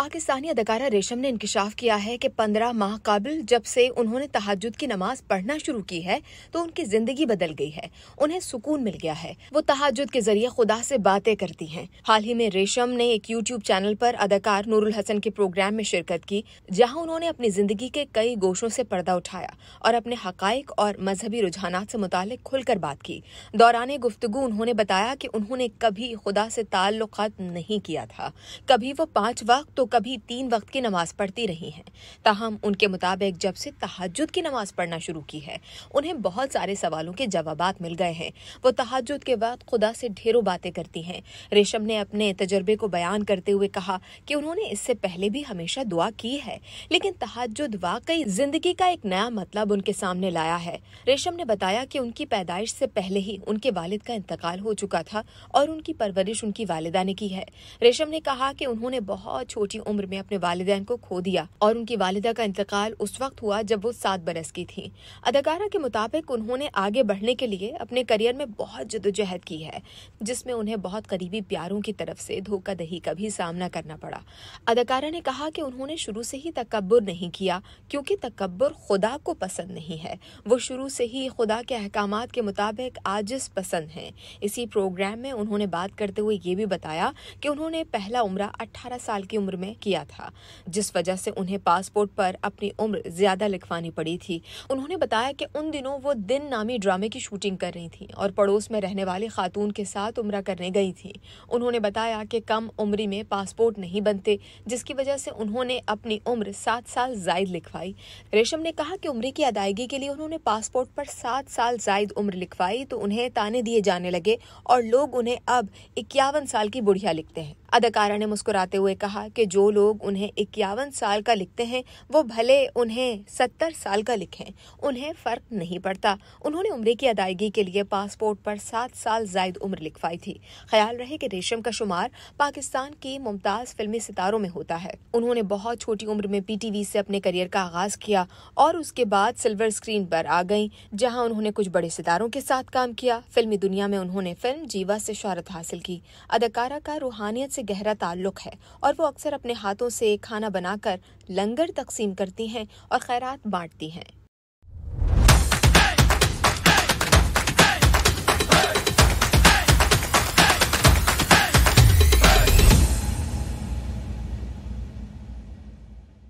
पाकिस्तानी अदाकारा रेशम ने इंकशाफ किया है कि पंद्रह माह काबिल जब से उन्होंने तहजद की नमाज़ पढ़ना शुरू की है तो उनकी ज़िंदगी बदल गई है। उन्हें सुकून मिल गया है। वो तहजद के ज़रिए खुदा से बातें करती हैं। हाल ही में रेशम ने एक यूट्यूब चैनल पर अदाकार नूरुल हसन के प्रोग्राम में शिरकत की, जहाँ उन्होंने अपनी ज़िंदगी के कई गोशों से पर्दा उठाया और अपने हकाइक और मजहबी रुझाना से मुतालिक खुलकर बात की। दौरान गुफ्तगु उन्होंने बताया कि उन्होंने कभी खुदा से ताल्लुक नहीं किया था। कभी वो पाँच वक्त तो कभी तीन वक्त की नमाज़ पढ़ती रही हैं। ताहम उनके मुताबिक जब से तहजद की नमाज़ पढ़ना शुरू की है, उन्हें बहुत सारे सवालों के जवाब मिल गए हैं। वो तहजद के बाद खुदा से ढेरों बातें करती हैं। रेशम ने अपने तजर्बे को बयान करते हुए कहा कि उन्होंने इससे पहले भी हमेशा दुआ की है, लेकिन तहजद वाकई ज़िंदगी का एक नया मतलब उनके सामने लाया है। रेशम ने बताया कि उनकी पैदाइश से पहले ही उनके वालिद का इंतकाल हो चुका था और उनकी परवरिश उनकी वालिदा ने की है। रेशम ने कहा कि उन्होंने बहुत छोटी उम्र में अपने वालदेन को खो दिया और उनकी वालिदा का इंतकाल उस वक्त हुआ जब वो सात बरस की थी। अदाकारा के मुताबिक उन्होंने आगे बढ़ने के लिए अपने करियर में बहुत जदोजहद की है, जिसमें उन्हें बहुत करीबी प्यारों की तरफ़ से धोखाधही का भी सामना करना पड़ा। अदाकारा ने कहा कि उन्होंने शुरू से ही तकबर नहीं किया, क्योंकि तकबर खुदा को पसंद नहीं है। वो शुरू से ही खुदा के अहकाम के मुताबिक आजिज पसंद हैं। इसी प्रोग्राम में उन्होंने बात करते हुए ये भी बताया कि उन्होंने पहला उम्र 18 साल की उम्र में किया था, जिस वजह से उन्हें पासपोर्ट पर अपनी उम्र ज़्यादा लिखवानी पड़ी थी। उन्होंने बताया कि उन दिनों वो दिन नामी ड्रामे की शूटिंग कर रही थी और पड़ोस में रहने वाली खातून के साथ उम्र करने गई थी। उन्होंने बताया कि कम उम्र में पासपोर्ट नहीं बनते, जिसकी वजह से उन्होंने अपनी उम्र सात साल जायद लिखवाई। रेशम ने कहा कि उम्र की अदायगी के लिए उन्होंने पासपोर्ट पर सात साल जायद उम्र लिखवाई तो उन्हें ताने दिए जाने लगे और लोग उन्हें अब इक्यावन साल की बुढ़िया लिखते हैं। अदाकारा ने मुस्कुराते हुए कहा कि जो लोग उन्हें इक्यावन साल का लिखते हैं, वो भले उन्हें सत्तर साल का लिखें, उन्हें फ़र्क नहीं पड़ता। उन्होंने उम्र की अदायगी के लिए पासपोर्ट पर सात साल जायद उम्र लिखवाई थी। ख्याल रहे कि रेशम का शुमार पाकिस्तान की मुमताज़ फिल्मी सितारों में होता है। उन्होंने बहुत छोटी उम्र में पीटीवी से अपने करियर का आगाज़ किया और उसके बाद सिल्वर स्क्रीन पर आ गई, जहाँ उन्होंने कुछ बड़े सितारों के साथ काम किया। फिल्मी दुनिया में उन्होंने फ़िल्म जीवा से शहरत हासिल की। अदाकारा का रूहानियत से गहरा ताल्लुक है और वो अक्सर अपने हाथों से खाना बनाकर लंगर तकसीम करती हैं और खैरात बांटती हैं।